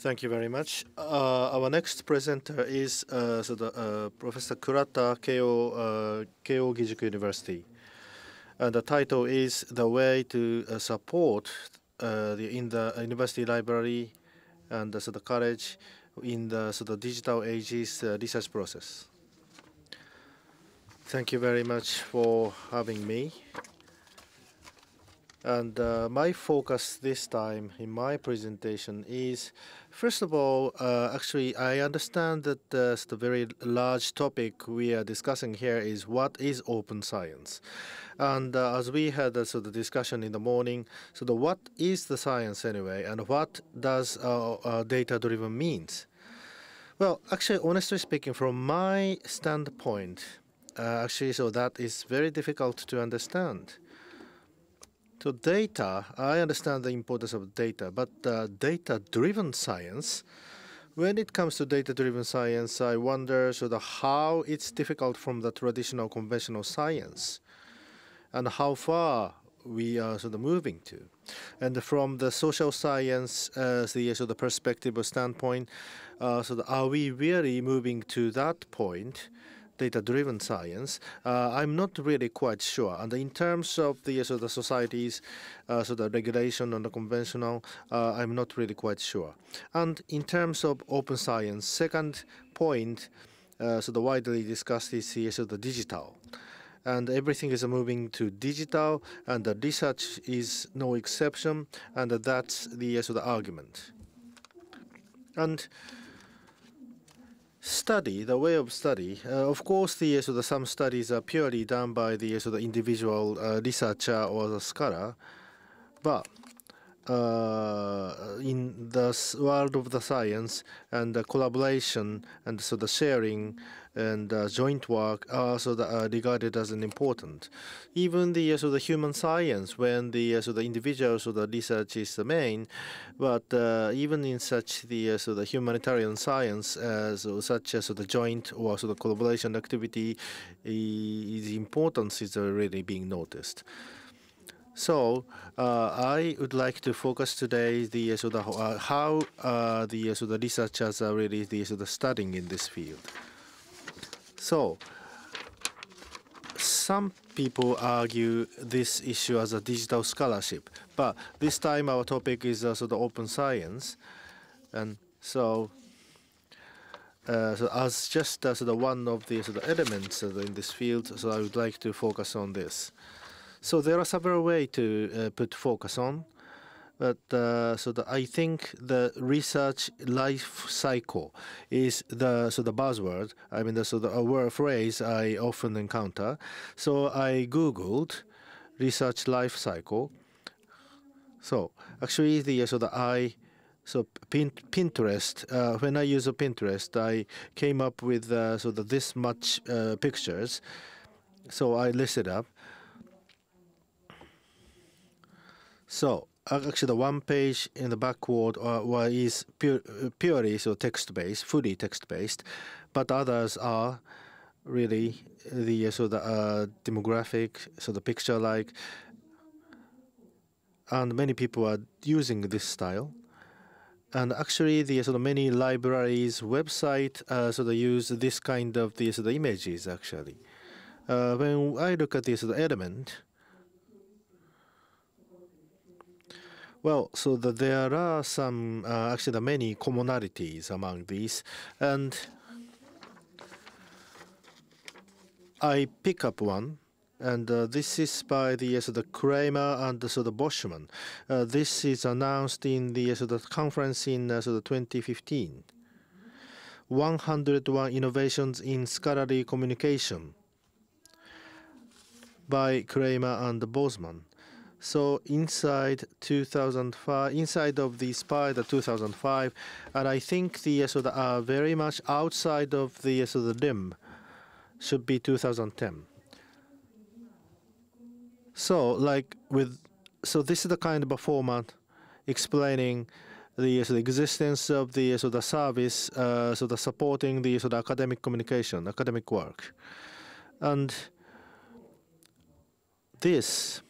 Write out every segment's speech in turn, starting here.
Thank you very much. Uh, our next presenter is uh, so the, uh, Professor Kurata, Keio, uh, Keio Gijuku University. And the title is The Way to uh, Support uh, the, in the University Library and so the college in the so the digital ages research process. Thank you very much for having me. And uh, my focus this time in my presentation is, first of all, uh, actually, I understand that uh, the very large topic we are discussing here is what is open science. And uh, as we had uh, so the discussion in the morning, so the what is the science anyway, and what does uh, data-driven means? Well, actually, honestly speaking, from my standpoint, actually, so that is very difficult to understand. So data, I understand the importance of data, but uh, data-driven science, when it comes to data-driven science, I wonder sort of how it's difficult from the traditional conventional science and how far we are sort of moving to. And from the social science, uh, the sort of perspective or standpoint, uh, so are we really moving to that point data-driven science, uh, I'm not really quite sure. And in terms of the so the societies, uh, so the regulation and the conventional, uh, I'm not really quite sure. And in terms of open science, second point, uh, so the widely discussed is so the digital and everything is moving to digital, and the research is no exception, and that's the so the argument. And study, the way of study, uh, of course, the, so the, some studies are purely done by the, so the individual uh, researcher or the scholar, but uh, in the world of the science and the collaboration and so the sharing and uh, joint work are so the, uh, regarded as an important. Even the uh, so the human science, when the uh, so the individual so the research is the main, but even in such the so the humanitarian science, so such as so the joint or so the collaboration activity, the importance is already being noticed. So uh, I would like to focus today the so the uh, how uh, the so the researchers are really the so the studying in this field. So some people argue this issue as a digital scholarship, but this time our topic is also the open science, and so. Uh, so as just as the one of the, elements in this field, so I would like to focus on this. So there are several ways to uh, put focus on. But uh, so the, I think the research life cycle is the so the buzzword. I mean, the, so the a word phrase I often encounter. So I googled research life cycle. So actually, the so the I so Pinterest. Uh, when I use a Pinterest, I came up with uh, so the this much uh, pictures. So I listed up. So actually the one page in the backward uh, is pure, purely so text-based, fully text-based, but others are really the so the uh, demographic, so the picture-like, and many people are using this style. And actually, the so the many libraries website uh, so they use this kind of the so the images actually. Uh, when I look at this so the element, Well, so the, there are some, uh, actually, the many commonalities among these, and I pick up one, and uh, this is by the so the Kramer and so the Bosman. Uh, this is announced in the so the conference in uh, so the 2015. 101 innovations in scholarly communication by Kramer and Bosman. So inside 2005, inside of the SPIDER 2005, and I think the so the uh, very much outside of the so the limb should be 2010. So like with so this is the kind of a format explaining the, so the existence of the so the service uh, so the supporting the so the academic communication academic work and this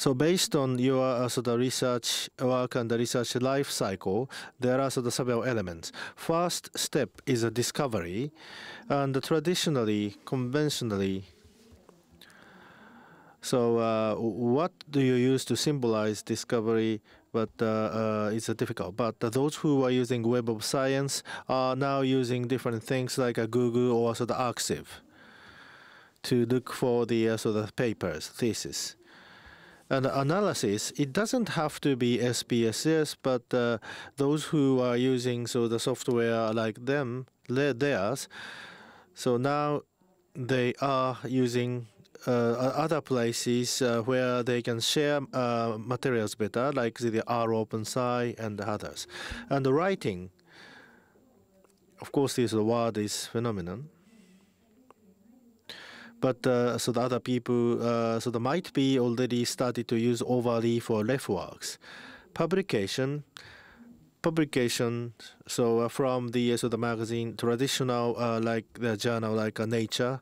So based on your uh, sort of research work and the research life cycle, there are sort of several elements. First step is a discovery, and traditionally, conventionally, so uh, what do you use to symbolize discovery? But uh, uh, it's difficult. But those who are using Web of Science are now using different things like a Google or also the Arxiv to look for the uh, sort of papers, thesis. And analysis, it doesn't have to be SPSS, but uh, those who are using so the software like them, theirs, so now they are using uh, other places uh, where they can share uh, materials better, like the R OpenSci and others. And the writing, of course, this word is phenomenon. But uh, so the other people, uh, so there might be already started to use Overleaf for works. Publication, publication. So uh, from the so the magazine, traditional like the journal like Nature.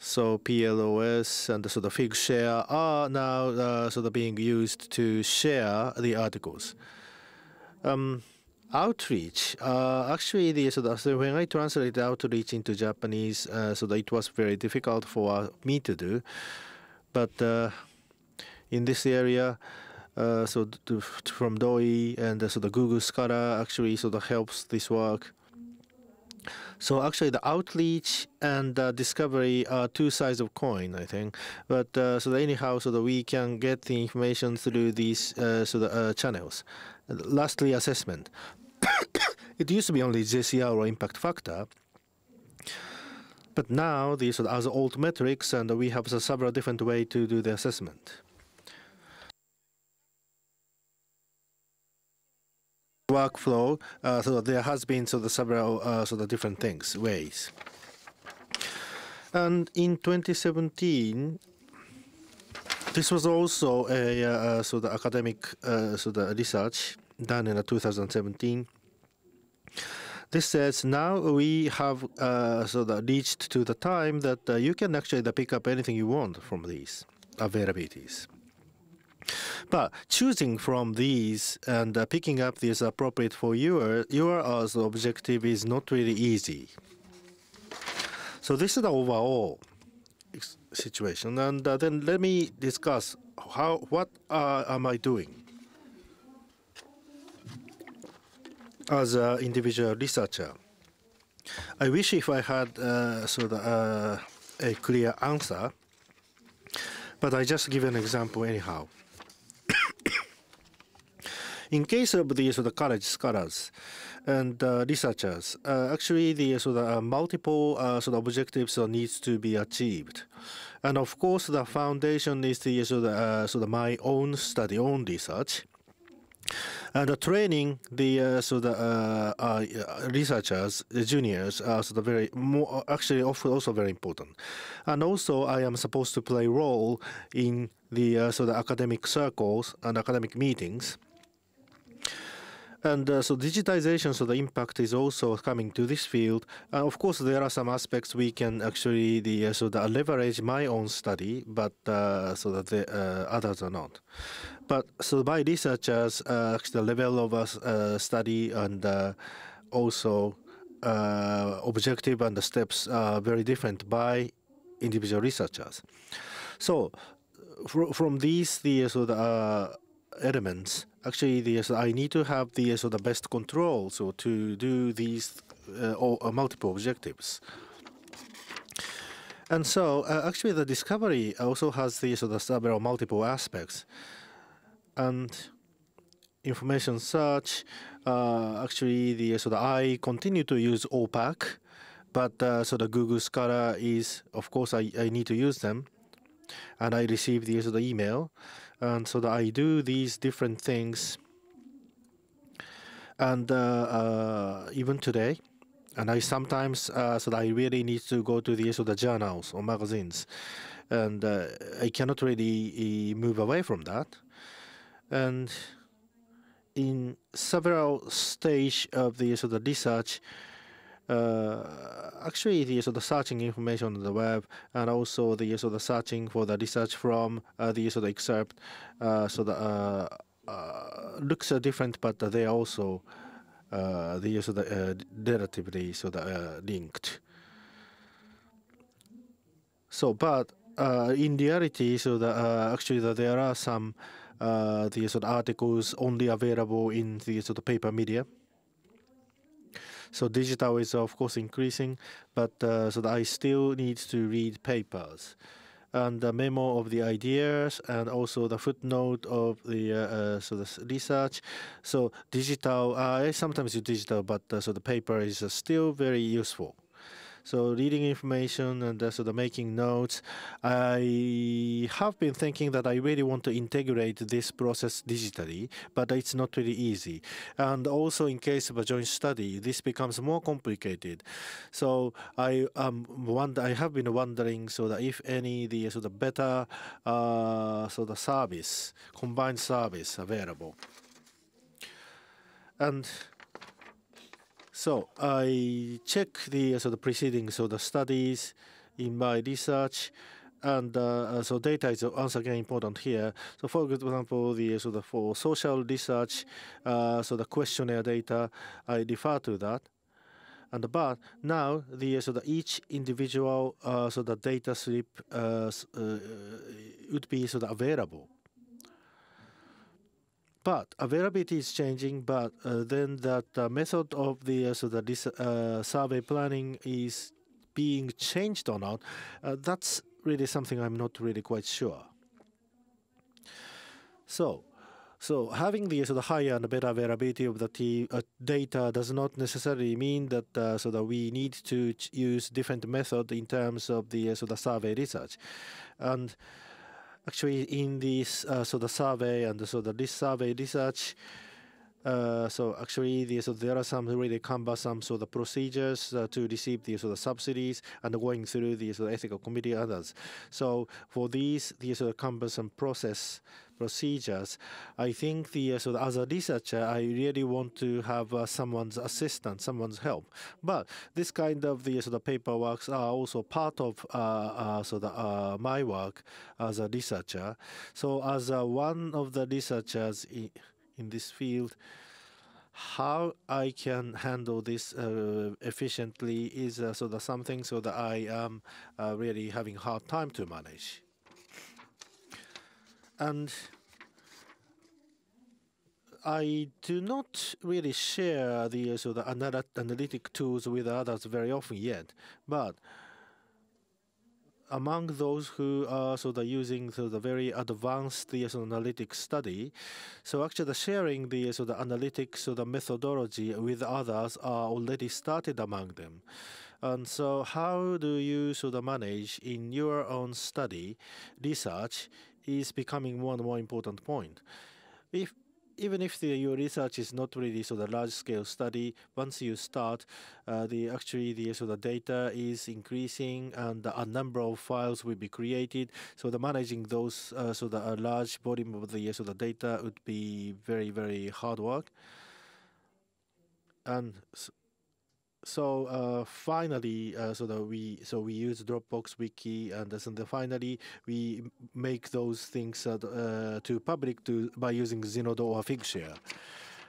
So PLOS and so the Figshare are now uh, sort of being used to share the articles. Um, outreach. Uh, actually, the, so, the, when I translated outreach into Japanese, uh, so that it was very difficult for me to do. But uh, in this area, uh, so to, from Doi and uh, so the Google Scholar actually sort of helps this work. So actually, the outreach and uh, discovery are two sides of coin, I think. But uh, so anyhow, so that we can get the information through these uh, so the uh, channels. Lastly, assessment. it used to be only JCR or impact factor. But now these are other altmetrics, and we have several different ways to do the assessment. workflow, uh, so there has been sort of several uh, sort of different things, ways. And in 2017, this was also a uh, sort of academic uh, sort of research done in 2017. This says now we have uh, sort of reached to the time that uh, you can actually pick up anything you want from these availabilities. But choosing from these and uh, picking up these appropriate for your your as objective is not really easy. So this is the overall situation, and uh, then let me discuss how what uh, am I doing as an individual researcher. I wish if I had uh, sort of uh, a clear answer, but I just give an example anyhow. In case of the sort of college scholars and uh, researchers, uh, actually the sort of uh, multiple uh, of objectives needs to be achieved. And of course, the foundation is the sort of, uh, sort of my own study, own research. And the training, the uh, so the uh, uh, researchers, the juniors, are sort of very more actually also very important. And also, I am supposed to play role in the uh, so the academic circles and academic meetings. And uh, so digitization, so the impact is also coming to this field. Uh, of course, there are some aspects we can actually the uh, so the leverage my own study, but uh, so that the uh, others are not. But so by researchers, uh, the level of study and also objective and the steps are very different by individual researchers. So fr from these the so the elements actually the so I need to have the so the best control so to do these uh, all, uh, multiple objectives. And so uh, actually the discovery also has the so the several multiple aspects. And information search, uh, actually the so the I continue to use OPAC, but uh, so the Google Scholar is of course I, I need to use them, and I receive the so the email and so that I do these different things. And uh, uh, even today, and I sometimes uh, so that I really need to go to the so the journals or magazines, and uh, I cannot really move away from that. And in several stage of the so the research, uh, actually the so the searching information on the web and also the so the searching for the research from uh, the so the excerpt uh, so the uh, uh, looks are different but they are also uh, the so the relatively so the linked. So but in reality so the actually the, there are some the sort of articles only available in the sort of paper media so digital is of course increasing, but uh, so I still need to read papers and the memo of the ideas and also the footnote of the uh, uh, so the research. So digital, uh, I sometimes use digital, but uh, so the paper is uh, still very useful. So reading information and uh, sort of making notes. I have been thinking that I really want to integrate this process digitally, but it's not really easy. And also in case of a joint study, this becomes more complicated. So I um wonder, I have been wondering so that if any the sort of better uh, sort of service, combined service available. And so I check the so the preceding so the studies in my research, and uh, uh, so data is once again important here. So for example, the so the for social research, uh, so the questionnaire data, I refer to that. And but now the so the each individual uh, so the data slip uh, uh, would be so the available but availability is changing, but uh, then that uh, method of the uh, so the this, survey planning is being changed or not, that's really something I'm not really quite sure. So, so having the so the higher and better availability of the t, uh, data does not necessarily mean that uh, so that we need to use different method in terms of the uh, so the survey research, and actually in this uh, so the survey and so the this survey research uh, so actually the, so there are some really cumbersome so the procedures uh, to receive the so the subsidies and going through the so the ethical committee others. So for these these are cumbersome process procedures. I think the uh, so as a researcher, I really want to have uh, someone's assistance, someone's help. But this kind of the so the paperwork are also part of uh, uh so the uh, my work as a researcher. So as uh, one of the researchers in, this field how I can handle this uh, efficiently is uh, so that something so that I am uh, really having hard time to manage. And I do not really share the so the analytic tools with others very often yet, but among those who are sort of using the very advanced the so analytic study, so actually the sharing the so the analytics so the methodology with others are already started among them. And so how do you sort of manage in your own study research is becoming more and more important point. If even if the, your research is not really so the large scale study, once you start, uh, the actually the so the data is increasing and a number of files will be created. So the managing those uh, so the large volume of the so the data would be very very hard work. And so so uh, finally, uh, so that we so we use Dropbox Wiki, and uh, so finally we make those things uh, uh, to public to by using Zenodo or Figshare.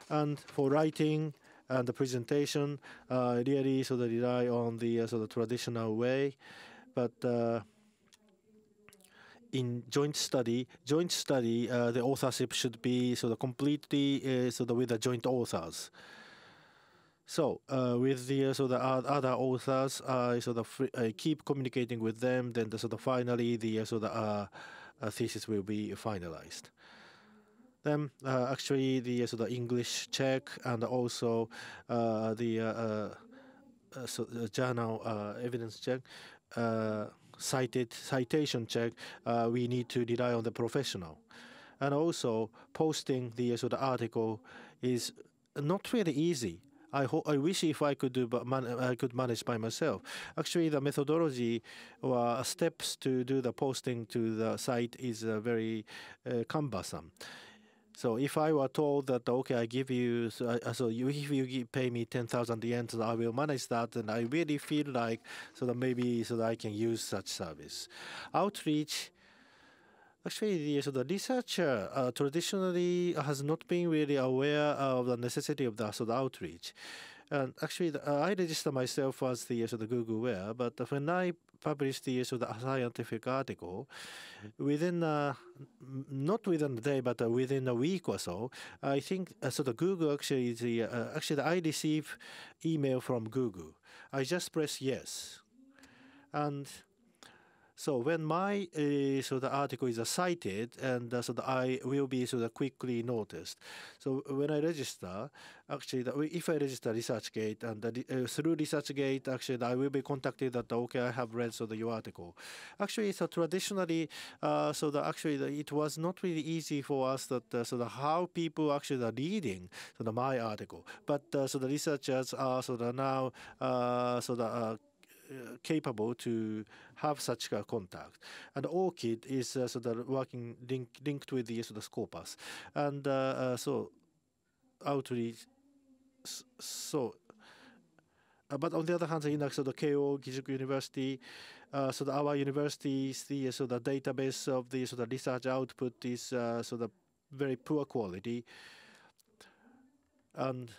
And for writing and the presentation, uh, really so that rely on the so the traditional way, but in joint study, joint study, uh, the authorship should be sort of completely uh, sort of with the joint authors. So uh, with the uh, so the other authors, I sort of keep communicating with them. Then the, sort of finally the uh, so the uh, uh, thesis will be finalized. Then uh, actually the uh, so the English check and also uh, the so the journal evidence check. cited citation check, we need to rely on the professional, and also posting the so the article is not really easy I hope I wish if I could do, but man, I could manage by myself. Actually, the methodology or steps to do the posting to the site is uh, very uh, cumbersome. So if I were told that okay, I give you so, uh, so you, if you pay me ten thousand yen, so I will manage that, and I really feel like so that maybe so that I can use such service. Outreach. Actually, the, so the researcher uh, traditionally has not been really aware of the necessity of the, so the outreach. And actually, the, uh, I register myself as the so the Google Ware, but when I published the so the scientific article, within uh, not within a day, but uh, within a week or so, I think uh, so the Google actually the uh, actually I receive email from Google. I just press yes, and so when my uh, so the article is uh, cited, and uh, so the I will be so the quickly noticed. So when I register, actually, the, if I register ResearchGate and uh, through ResearchGate, actually, I will be contacted that okay, I have read so the your article. Actually, so traditionally, uh, so the actually the, it was not really easy for us that uh, so the how people actually are reading so the my article, but uh, so the researchers are so the now so the capable to have such a contact. And ORCID is uh, sort of working link, linked with the, sort of Scopus. And uh, uh, so outreach, so uh, but on the other hand, in so the Keio Gijuku University, uh, so the, our university, the so the database of the so the research output is uh, so the very poor quality, and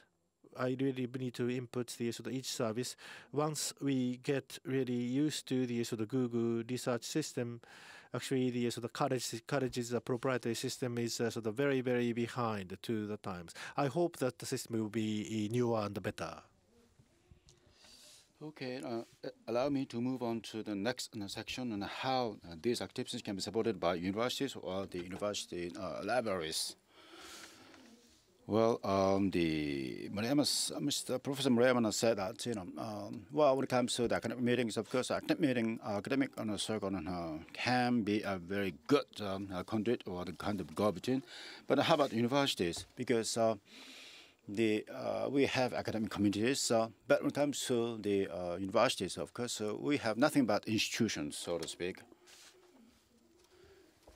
I really need to input the sort of each service. Once we get really used to the sort of the Google research system, actually the sort of college college's proprietary system is uh, sort of very very behind to the times. I hope that the system will be newer and better. Okay, uh, allow me to move on to the next uh, section on how uh, these activities can be supported by universities or the university uh, libraries. Well, um, the Mr. Professor Murayama said that you know, um, well, when it comes to the academic meetings, of course, academic meeting, uh, academic on a circle uh, can be a very good um, uh, conduit or the kind of go-between. But how about universities? Because uh, the uh, we have academic communities, uh, but when it comes to the universities, of course, we have nothing but institutions, so to speak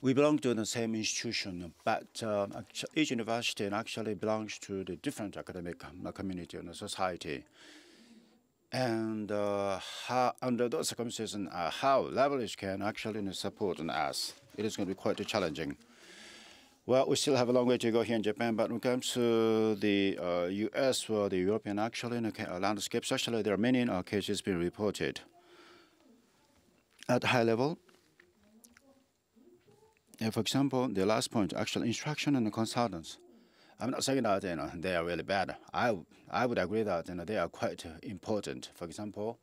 we belong to the same institution, but uh, each university actually belongs to the different academic um, community and society. And uh, how, under those circumstances, uh, how libraries can actually support us, it is going to be quite challenging. Well, we still have a long way to go here in Japan, but when it comes to the uh, U.S. or the European actually uh, landscape, actually there are many uh, cases being reported. At high level, for example, the last point, actual instruction and consultants. I'm not saying that you know, they are really bad. I, I would agree that you know, they are quite important. For example,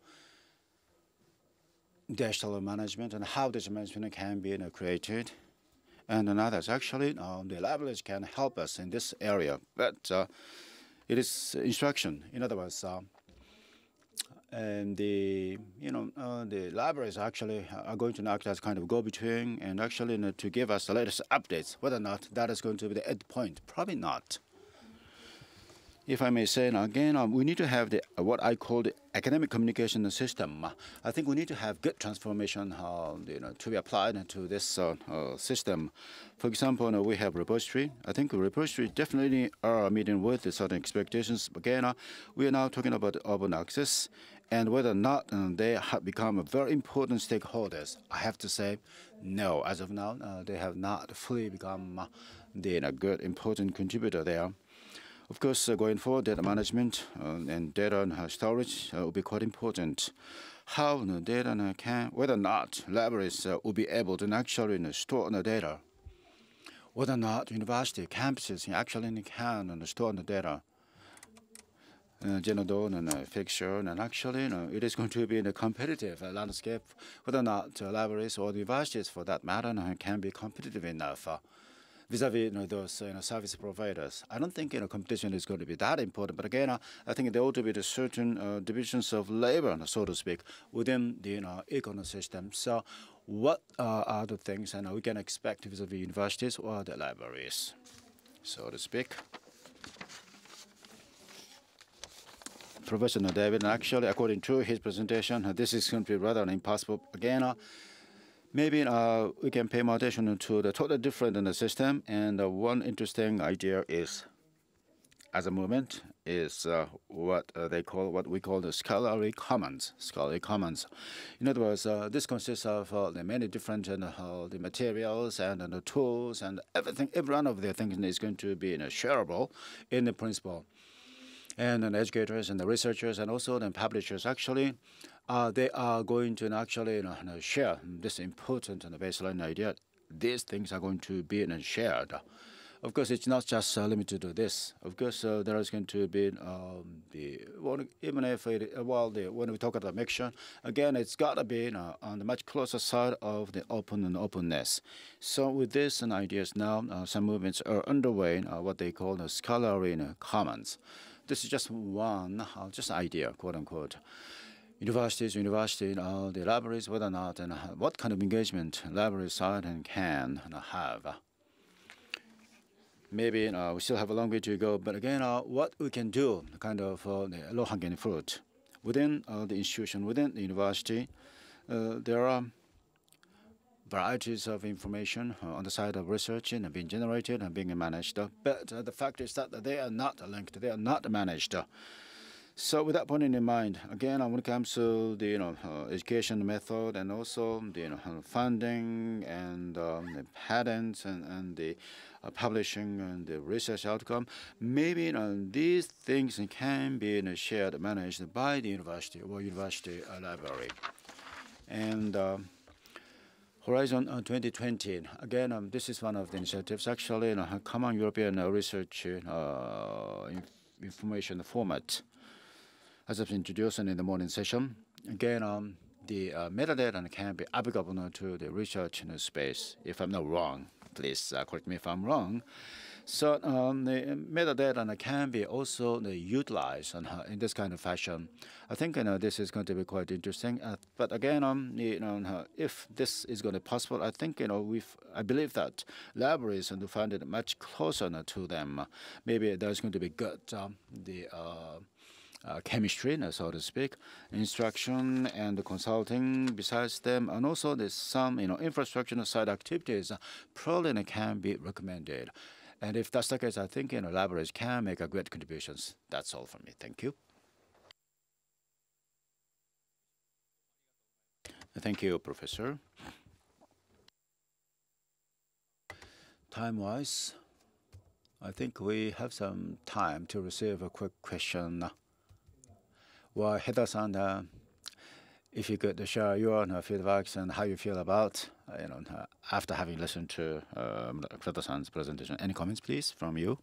digital management and how digital management can be you know, created. And others, actually, um, the libraries can help us in this area. But uh, it is instruction. In other words, uh, and the you know uh, the libraries actually are going to act as kind of go-between and actually you know, to give us the latest updates. Whether or not that is going to be the end point, probably not. If I may say now again, um, we need to have the uh, what I call the academic communication system. I think we need to have good transformation uh, you know, to be applied to this uh, system. For example, you know, we have repository. I think repository definitely are meeting with certain expectations. Again, we are now talking about open access and whether or not uh, they have become very important stakeholders. I have to say, no. As of now, uh, they have not fully become uh, the a good important contributor there. Of course, uh, going forward, data management uh, and data uh, storage will be quite important. How the data can, whether or not libraries will be able to actually store the data, whether or not university campuses actually can store the data uh, Zenodo and uh, Figshare, and actually, you know, it is going to be in a competitive uh, landscape, whether or not uh, libraries or devices, for that matter, can be competitive enough vis-a-vis you know, those you know, service providers. I don't think you know, competition is going to be that important, but again, uh, I think there ought to be the certain uh, divisions of labor, so to speak, within the you know, ecosystem. So what uh, are the things and we can expect vis-a-vis universities or the libraries, so to speak? Professor David, and actually, according to his presentation, this is going to be rather impossible. Again, maybe uh, we can pay more attention to the totally different in the system. And uh, one interesting idea is, as a movement, is uh, what uh, they call what we call the scholarly commons. Scholarly commons. In other words, uh, this consists of uh, the many different and the materials and the tools and everything. Every one of the things is going to be you know, shareable in the principle. And the educators and the researchers and also the publishers actually uh, they are going to actually you know, share this important and baseline idea. These things are going to be shared. Of course, it's not just uh, limited to this. Of course, uh, there is going to be um, the well, even if it, uh, well, the, when we talk about mixture, again, it's got to be uh, on the much closer side of the open and openness. So with this and ideas now, uh, some movements are underway, uh, what they call the scholarly commons. This is just one, just idea, quote unquote universities, university, uh, the libraries, whether or not, and what kind of engagement libraries are and can have. Maybe uh, we still have a long way to go, but again, uh, what we can do, kind of uh, the low-hanging fruit, within uh, the institution, within the university, uh, there are varieties of information on the side of research and being generated and being managed. But the fact is that they are not linked, they are not managed. So with that point in mind, again, when it comes to the you know uh, education method and also the you know funding and um, the patents and, and the uh, publishing and the research outcome, maybe you know, these things can be you know, shared, managed by the university or university uh, library. And um, Horizon uh, 2020, again, um, this is one of the initiatives, actually, in a common European uh, research uh, information format as I've introduced in the morning session. Again, um, the uh, metadata can be applicable to the research space. If I'm not wrong, please uh, correct me if I'm wrong. So um, the metadata can be also uh, utilized uh, in this kind of fashion. I think you know, this is going to be quite interesting. Uh, but again, um, you know, uh, if this is going to be possible, I think you know we I believe that libraries and find it much closer to them. Maybe there's going to be good um, the uh, uh, chemistry, so to speak, instruction and consulting besides them, and also there's some you know infrastructure side activities probably can be recommended. And if that's the case, I think you know libraries can make a great contributions. That's all from me. Thank you. Thank you, Professor. Time-wise, I think we have some time to receive a quick question. Well, Hida-san, uh, if you could share your uh, feedbacks and how you feel about, uh, you know, after having listened to um, presentation. Any comments, please, from you?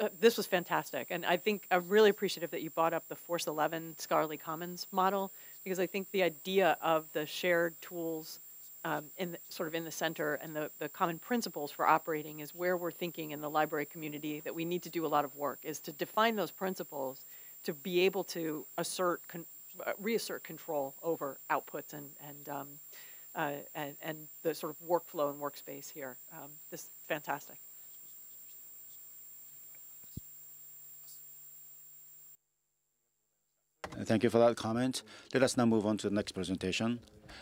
Uh, this was fantastic, and I think I'm really appreciative that you brought up the Force 11 Scholarly Commons model because I think the idea of the shared tools um, in the, sort of in the center and the, the common principles for operating is where we're thinking in the library community that we need to do a lot of work is to define those principles to be able to assert, con, reassert control over outputs and and, um, uh, and and the sort of workflow and workspace here. Um, this is fantastic. Thank you for that comment. Let us now move on to the next presentation.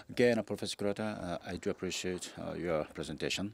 Again, Professor Kurata, uh, I do appreciate uh, your presentation.